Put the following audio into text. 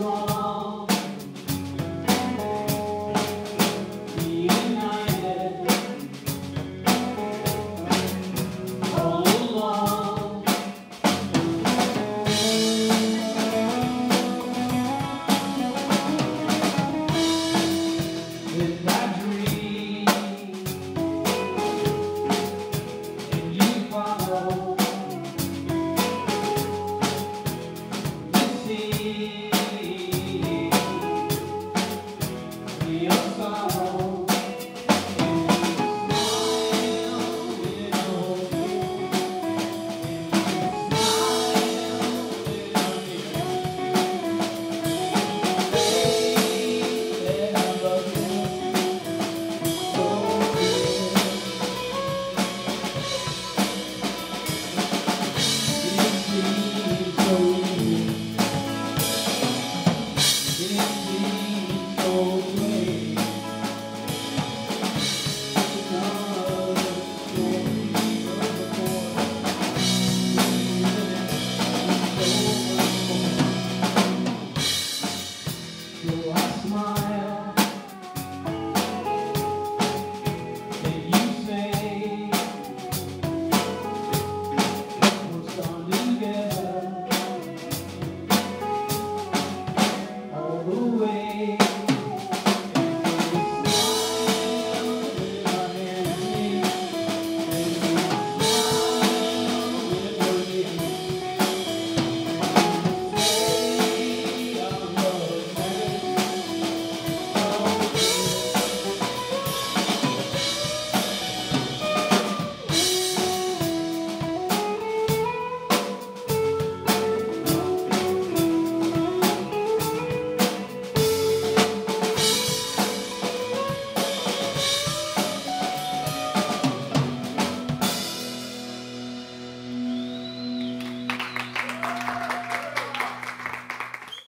strong.